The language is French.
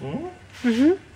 Mmh. Mmh.